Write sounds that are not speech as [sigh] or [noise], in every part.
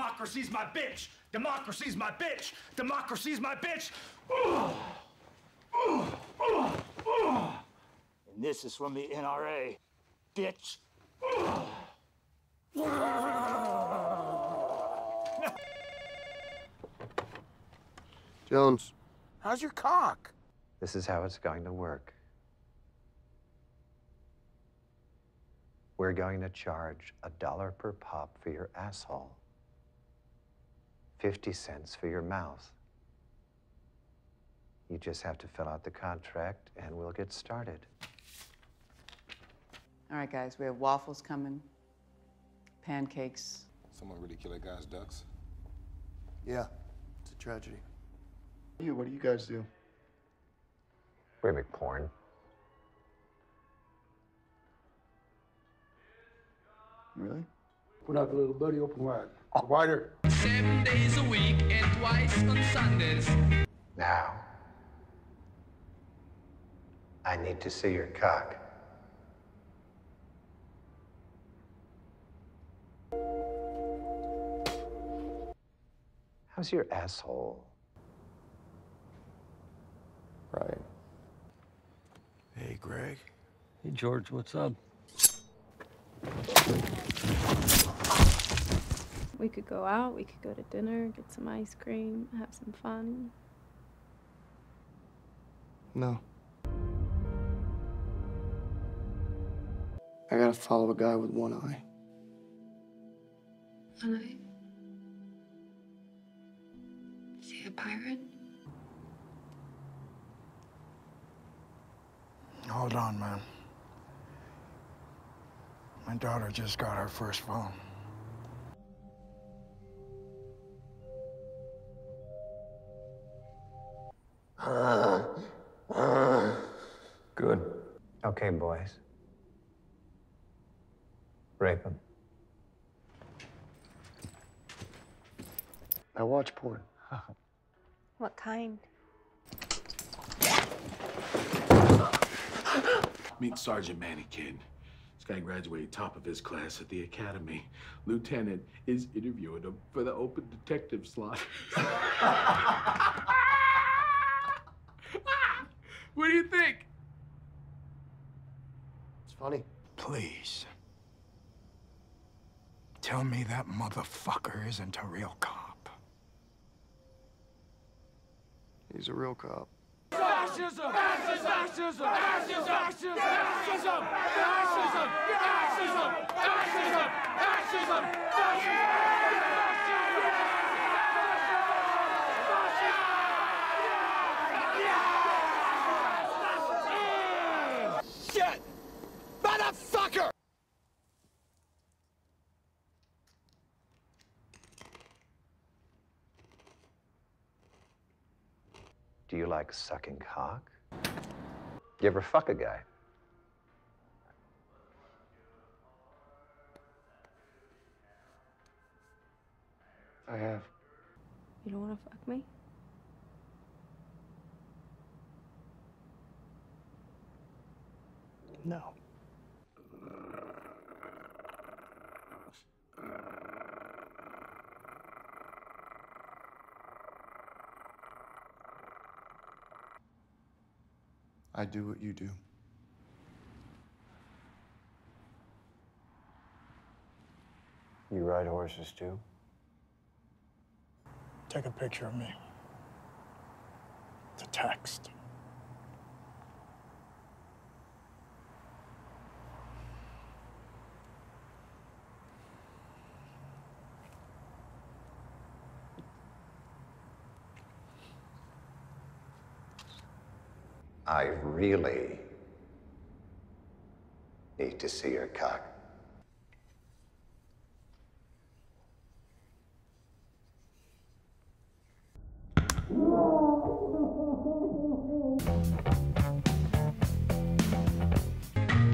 Democracy's my bitch. Democracy's my bitch. Democracy's my bitch. And this is from the NRA, bitch. Jones. How's your cock? This is how it's going to work. We're going to charge a dollar per pop for your asshole, 50 cents for your mouth. You just have to fill out the contract and we'll get started. All right, guys, we have waffles coming, pancakes. Someone really killed that guy's ducks? Yeah, it's a tragedy. You, what do you guys do? We make porn. Really? Put out the little buddy open wide. Wider. Seven days a week and twice on Sundays. Now, I need to see your cock. How's your asshole? Right. Hey, Greg. Hey, George, what's up? We could go out, we could go to dinner, get some ice cream, have some fun. No. I gotta follow a guy with one eye. One eye. Is he a pirate? Hold on, man. My daughter just got her first phone. Good. Okay, boys. Rape him. I watch porn. [laughs] What kind? Meet Sergeant Mannequin. This guy graduated top of his class at the academy. Lieutenant is interviewing him for the open detective slot. [laughs] what do you think? It's funny. Please. Tell me that motherfucker isn't a real cop. He's a real cop. Fascism! Fascism! Fascism! Fascism! Fascism! Fascism! Fascism! Fascism! Fascism! Fascism! Shit! Motherfucker! Do you like sucking cock? You ever fuck a guy? I have. You don't want to fuck me? No. I do what you do. You ride horses too? Take a picture of me. It's a text. I really need to see your cock.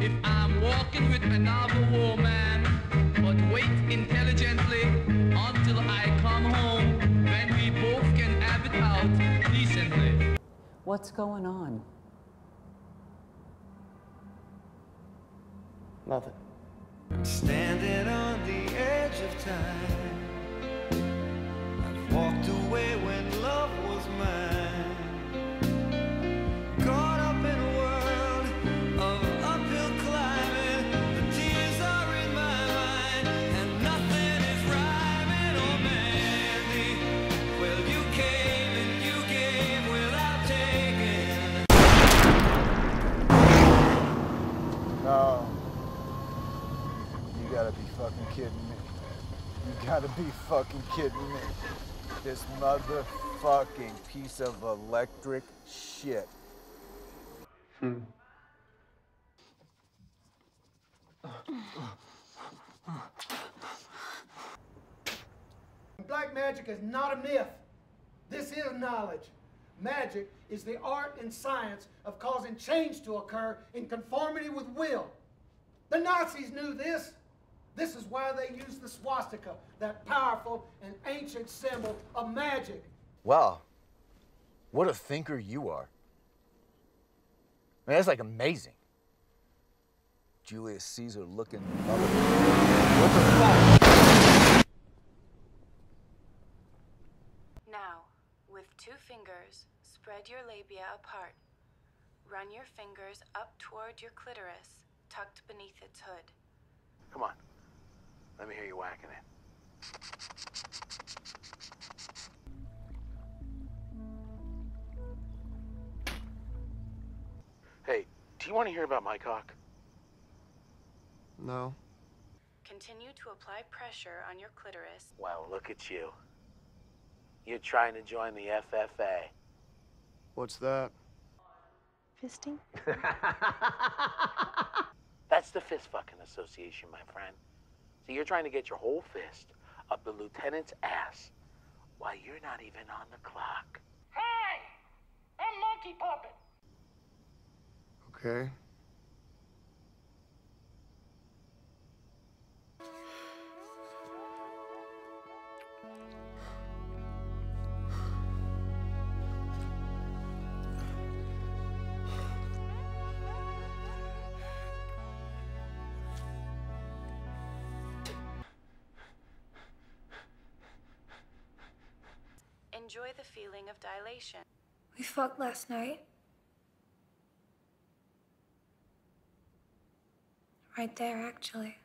If I'm walking with another woman, but wait intelligently until I come home, then we both can have it out decently. What's going on? Nothing. Standing on the edge of time, I walked away when You gotta be fucking kidding me. This motherfucking piece of electric shit. Black magic is not a myth. This is knowledge. Magic is the art and science of causing change to occur in conformity with will. The Nazis knew this. This is why they use the swastika, that powerful and ancient symbol of magic. Wow. What a thinker you are. I mean, that's like amazing. Julius Caesar looking mother. What the fuck? Now, with two fingers, spread your labia apart. Run your fingers up toward your clitoris, tucked beneath its hood. Come on. Let me hear you whacking it. Hey, do you want to hear about my cock? No. Continue to apply pressure on your clitoris. Well, look at you. You're trying to join the FFA. What's that? Fisting? [laughs] [laughs] That's the Fist Fucking Association, my friend. So you're trying to get your whole fist up the lieutenant's ass while you're not even on the clock. Hi! I'm Monkey Puppet. Okay. Enjoy the feeling of dilation. We fucked last night. Right there, actually.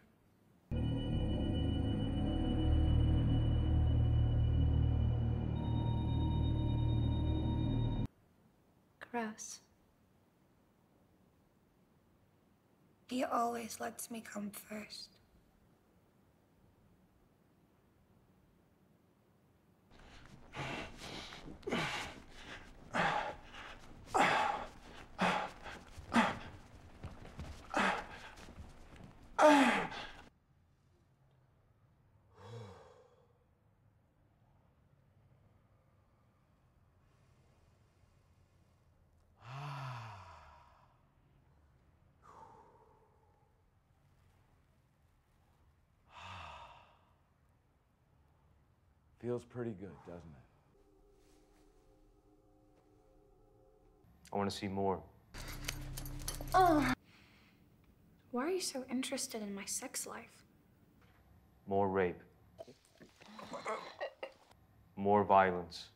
Gross. He always lets me come first. Feels pretty good, doesn't it? I want to see more. Oh. Why are you so interested in my sex life? More rape. More violence.